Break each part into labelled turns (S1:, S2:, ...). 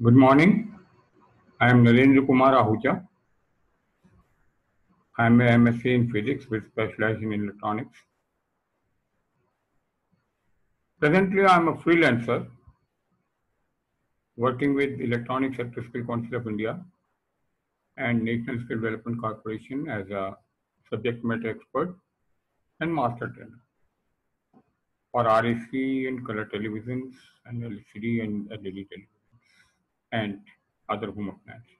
S1: Good morning. I am Narendra Kumar Ahuja. I am a MSc in Physics with specialization in electronics. Presently, I am a freelancer working with Electronic Sector Skill Council of India and National Skill Development Corporation as a subject matter expert and master trainer for RAC and color televisions and LCD and LED televisions and other home appliances.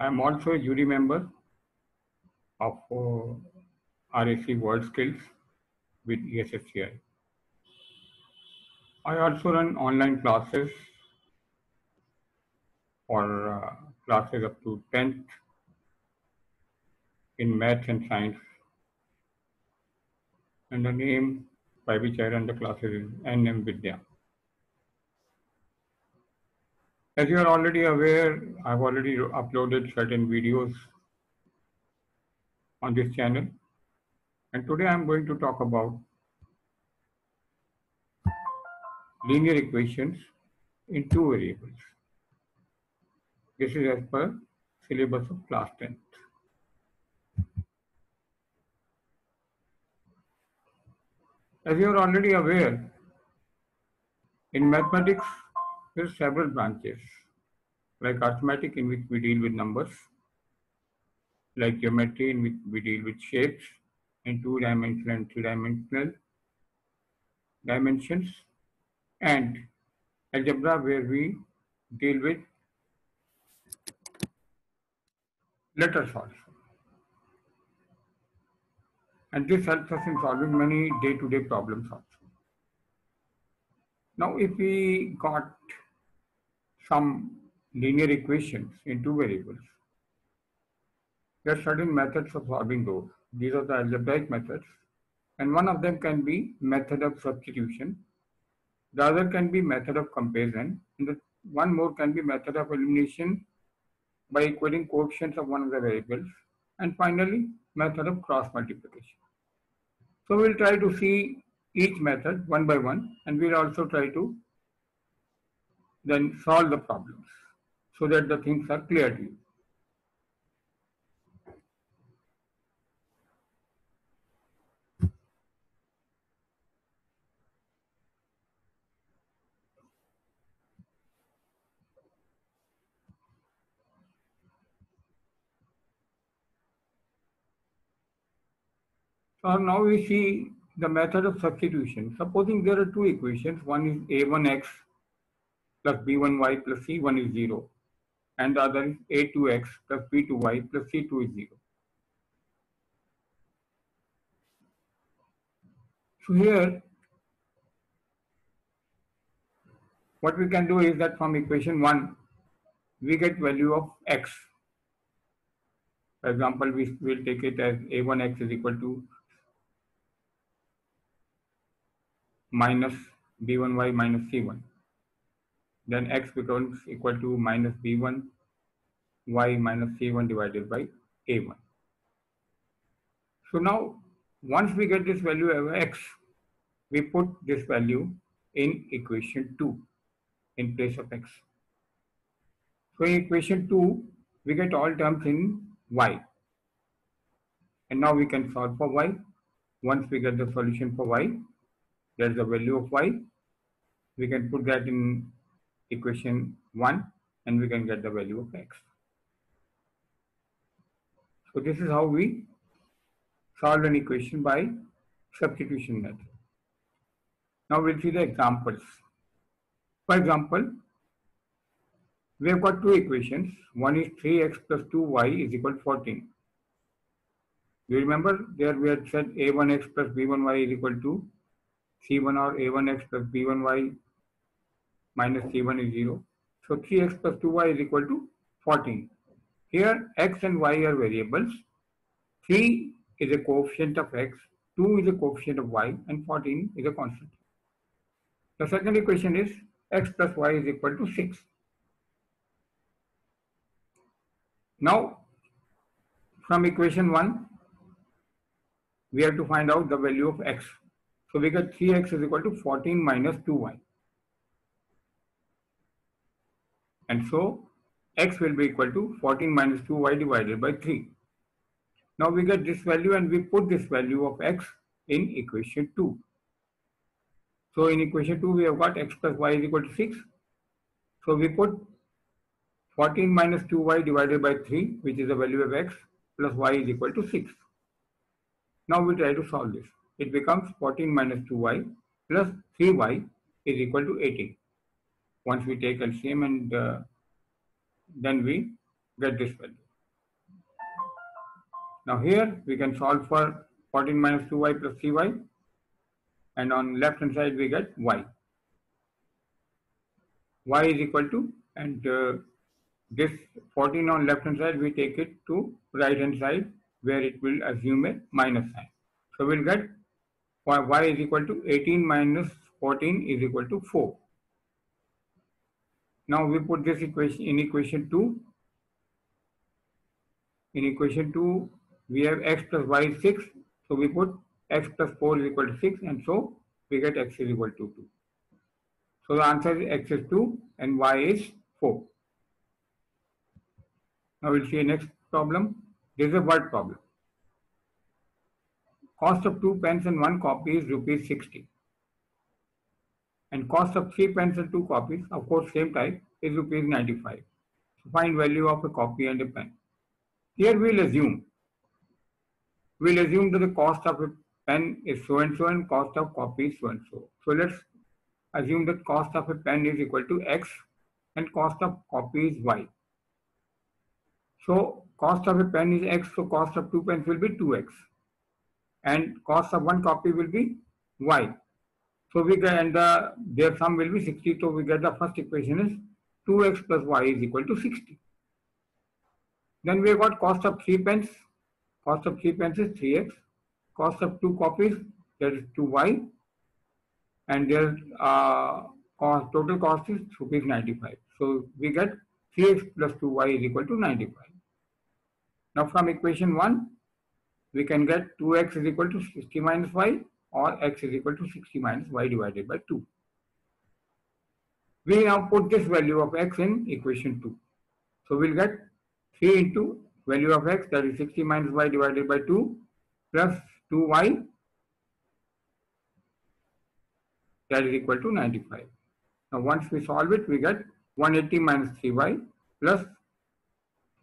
S1: I am also a jury member of uh, RAC World Skills with ESSCI. I also run online classes for uh, classes up to 10th in math and science. And the name by which I run the classes is NM Vidya. As you are already aware, I've already uploaded certain videos on this channel. And today I'm going to talk about linear equations in two variables. This is as per syllabus of class 10th. As you are already aware, in mathematics, there are several branches, like arithmetic in which we deal with numbers, like geometry in which we deal with shapes in two-dimensional and three-dimensional dimensions, and algebra where we deal with letters also. And this helps us in solving many day-to-day -day problems also. Now, if we got some linear equations in two variables, there are certain methods of solving those. These are the algebraic methods. And one of them can be method of substitution. The other can be method of comparison. And the one more can be method of elimination by equating coefficients of one of the variables. And finally, method of cross multiplication. So we'll try to see each method one by one and we'll also try to then solve the problems so that the things are clear to you. So now we see the method of substitution. Supposing there are two equations, one is a1x plus b1y plus c1 is 0 and the other is a2x plus b2y plus c2 is 0. So here, what we can do is that from equation 1, we get value of x. For example, we will take it as a1x is equal to minus b1y minus c1. Then x becomes equal to minus b1 y minus c1 divided by a1. So now, once we get this value of x, we put this value in equation 2 in place of x. So in equation 2, we get all terms in y. And now we can solve for y. Once we get the solution for y, there's the value of y. We can put that in equation 1 and we can get the value of x. So this is how we solve an equation by substitution method. Now we'll see the examples. For example, we have got two equations. One is 3x plus 2y is equal to 14. You remember there we had said a1x plus b1y is equal to c1 or a1x plus b1y minus c1 is 0. So 3x plus 2y is equal to 14. Here x and y are variables. 3 is a coefficient of x, 2 is a coefficient of y, and 14 is a constant. The second equation is x plus y is equal to 6. Now, from equation 1, we have to find out the value of x. So we get 3x is equal to 14 minus 2y. And so x will be equal to 14 minus 2y divided by 3. Now we get this value and we put this value of x in equation 2. So in equation 2 we have got x plus y is equal to 6. So we put 14 minus 2y divided by 3 which is the value of x plus y is equal to 6. Now we try to solve this. It becomes 14 minus 2y plus 3y is equal to 18. Once we take LCM and uh, then we get this value. Now here we can solve for 14 minus 2y plus 3y and on left hand side we get y. y is equal to and uh, this 14 on left hand side we take it to right hand side where it will assume a minus sign. So we'll get y, y is equal to 18 minus 14 is equal to 4. Now we put this equation in equation 2. In equation 2, we have x plus y is 6. So we put x plus 4 is equal to 6 and so we get x is equal to 2. So the answer is x is 2 and y is 4. Now we'll see next problem. This is a word problem. Cost of two pens and one copy is rupees 60. And cost of three pens and two copies, of course same type, is rupees 95. So find value of a copy and a pen. Here we'll assume, we'll assume that the cost of a pen is so and so and cost of copy is so and so. So let's assume that cost of a pen is equal to x and cost of copy is y. So cost of a pen is x, so cost of two pens will be 2x. And cost of one copy will be y. So we get, and the, their sum will be 60. So we get the first equation is 2x plus y is equal to 60. Then we got cost of 3 pence. Cost of 3 pence is 3x. Cost of 2 copies, that is 2y. And their uh, cost, total cost is rupees 95. So we get 3x plus 2y is equal to 95. Now from equation 1, we can get 2x is equal to 60 minus y or x is equal to 60 minus y divided by 2. We now put this value of x in equation 2. So we'll get 3 into value of x that is 60 minus y divided by 2 plus 2y that is equal to 95. Now once we solve it we get 180 minus 3y plus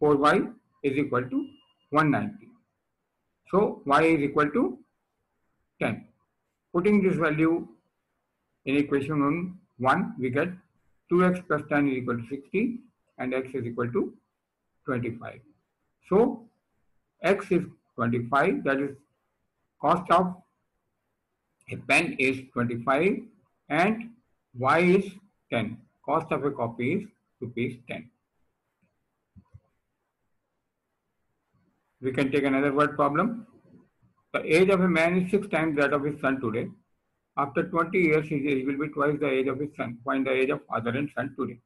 S1: 4y is equal to 190. So y is equal to 10. Putting this value in equation on 1, we get 2x plus 10 is equal to 60 and x is equal to 25. So x is 25, that is cost of a pen is 25 and y is 10. Cost of a copy is rupees 10. We can take another word problem. The age of a man is six times that of his son today. After 20 years, age will be twice the age of his son. Find the age of father and son today.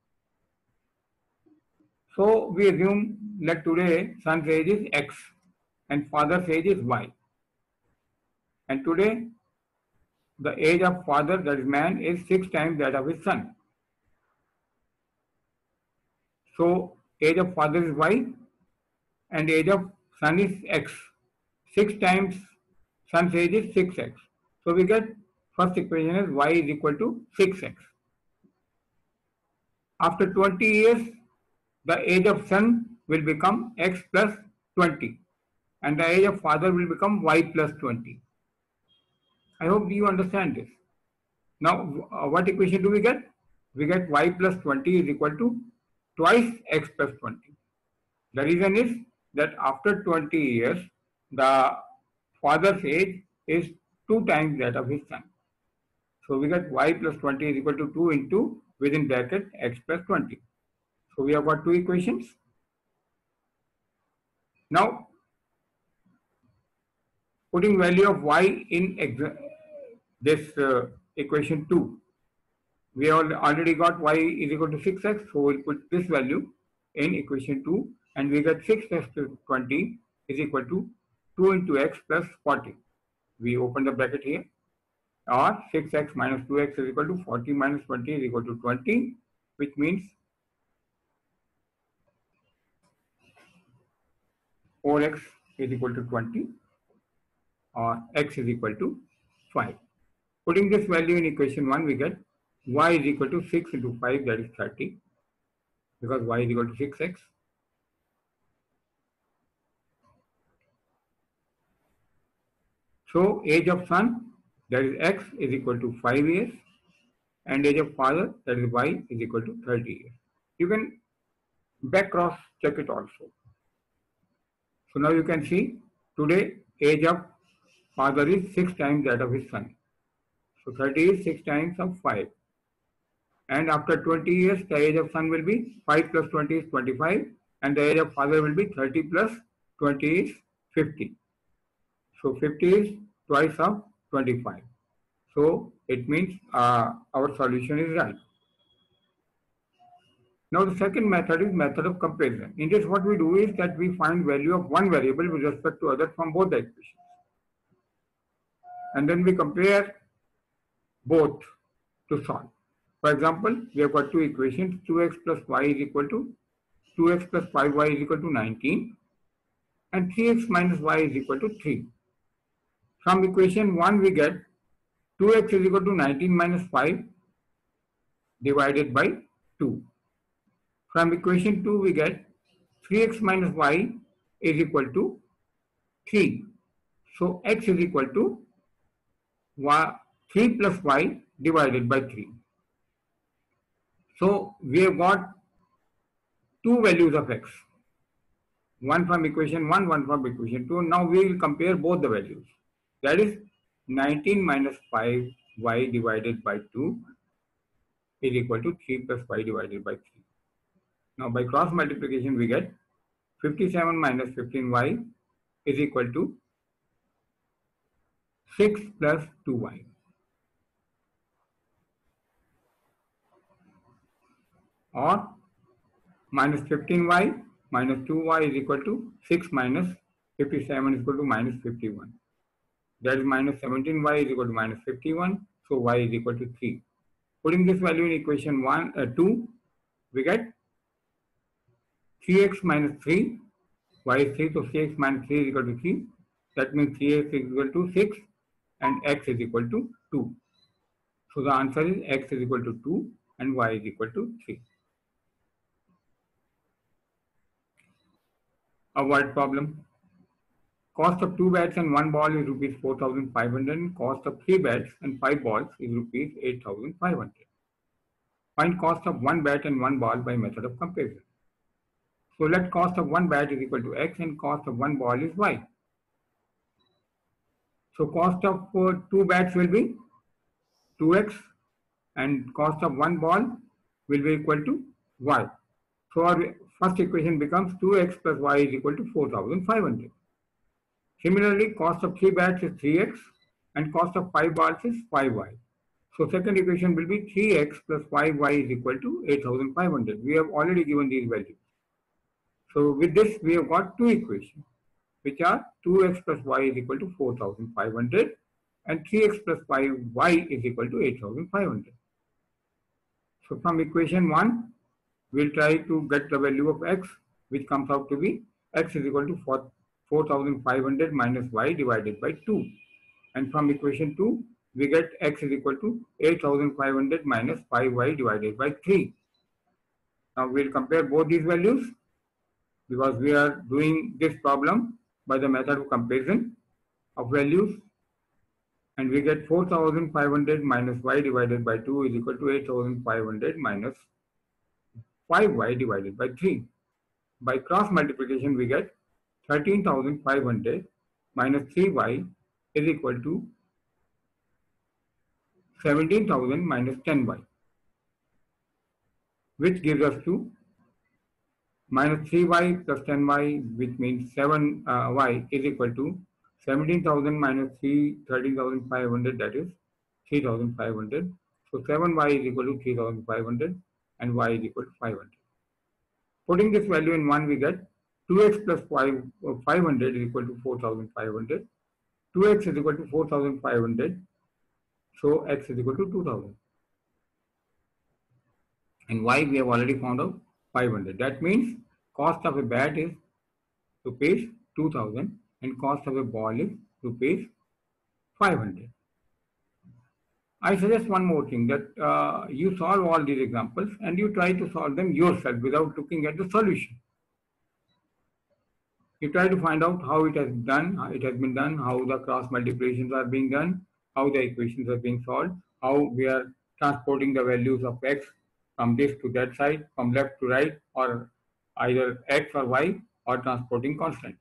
S1: So we assume that today son's age is x and father's age is y. And today the age of father, that is man, is six times that of his son. So age of father is y and age of son is x. 6 times son's age is 6x. So we get first equation is y is equal to 6x. After 20 years, the age of son will become x plus 20 and the age of father will become y plus 20. I hope you understand this. Now, uh, what equation do we get? We get y plus 20 is equal to twice x plus 20. The reason is that after 20 years, the father's age is two times that of his son. So we get y plus 20 is equal to 2 into within bracket x plus 20. So we have got two equations. Now, putting value of y in this uh, equation 2, we have already got y is equal to 6x, so we'll put this value in equation 2 and we get 6 plus 20 is equal to 2 into x plus 40. We open the bracket here. Or 6x minus 2x is equal to 40 minus 20 is equal to 20, which means 4x is equal to 20 or x is equal to 5. Putting this value in equation 1, we get y is equal to 6 into 5, that is 30, because y is equal to 6x. So age of son, that is x, is equal to 5 years, and age of father, that is y, is equal to 30 years. You can back cross check it also. So now you can see today age of father is 6 times that of his son. So 30 is 6 times of 5. And after 20 years, the age of son will be 5 plus 20 is 25. And the age of father will be 30 plus 20 is 50. So 50 is twice of 25. So it means uh, our solution is right. Now the second method is method of comparison. In this what we do is that we find value of one variable with respect to other from both the equations. And then we compare both to solve. For example, we have got two equations, 2x plus y is equal to 2x plus 5y is equal to 19 and 3x minus y is equal to 3. From equation 1 we get 2x is equal to 19 minus 5 divided by 2. From equation 2 we get 3x minus y is equal to 3. So x is equal to y, 3 plus y divided by 3. So we have got two values of x. One from equation 1, one from equation 2. Now we will compare both the values. That is 19 minus 5y divided by 2 is equal to 3 plus y divided by 3. Now by cross multiplication we get 57 minus 15y is equal to 6 plus 2y. Or minus 15y minus 2y is equal to 6 minus 57 is equal to minus 51. That is minus 17y is equal to minus 51. So y is equal to 3. Putting this value in equation 1, uh, 2, we get 3x minus 3, y is 3, so 3x minus 3 is equal to 3. That means 3x is equal to 6 and x is equal to 2. So the answer is x is equal to 2 and y is equal to 3. A word problem. Cost of two bats and one ball is rupees 4500 cost of three bats and five balls is rupees 8500. Find cost of one bat and one ball by method of comparison. So let cost of one bat is equal to x and cost of one ball is y. So cost of uh, two bats will be 2x and cost of one ball will be equal to y. So our first equation becomes 2x plus y is equal to 4500. Similarly, cost of three bats is 3x and cost of five balls is 5y. So second equation will be 3x plus 5y is equal to 8500. We have already given these values. So with this, we have got two equations, which are 2x plus y is equal to 4500 and 3x plus 5y is equal to 8500. So from equation 1, we'll try to get the value of x, which comes out to be x is equal to 4500 minus y divided by 2. And from equation 2, we get x is equal to 8500 minus 5y divided by 3. Now we'll compare both these values because we are doing this problem by the method of comparison of values and we get 4500 minus y divided by 2 is equal to 8500 minus 5y divided by 3. By cross multiplication we get 13500 minus 3y is equal to 17,000 minus 10y which gives us to minus 3y plus 10y which means 7y uh, is equal to 17,000 minus 3 13,500 that is 3,500 so 7y is equal to 3,500 and y is equal to 500 putting this value in 1 we get 2x plus 5, uh, 500 is equal to 4500 2x is equal to 4500 so x is equal to 2000 and y we have already found out 500. That means cost of a bat is rupees 2000 and cost of a ball is rupees 500. I suggest one more thing that uh, you solve all these examples and you try to solve them yourself without looking at the solution. You try to find out how it has done, it has been done, how the cross multiplications are being done, how the equations are being solved, how we are transporting the values of x from this to that side, from left to right, or either x or y, or transporting constant.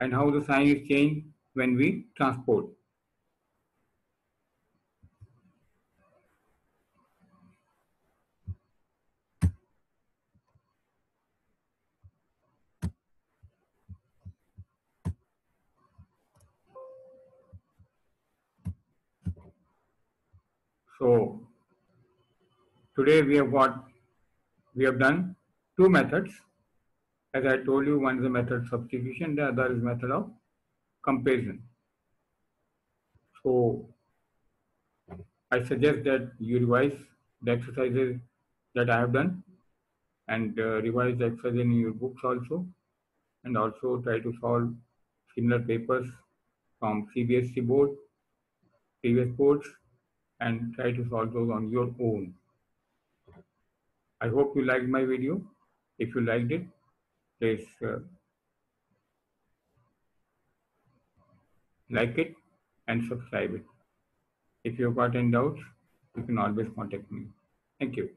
S1: And how the sign is changed when we transport. So today we have got, we have done two methods. As I told you, one is the method substitution, the other is method of comparison. So I suggest that you revise the exercises that I have done and uh, revise the exercise in your books also and also try to solve similar papers from CBSE board, previous boards and try to solve those on your own. I hope you liked my video. If you liked it, please uh, like it and subscribe it. If you've got any doubts, you can always contact me. Thank you.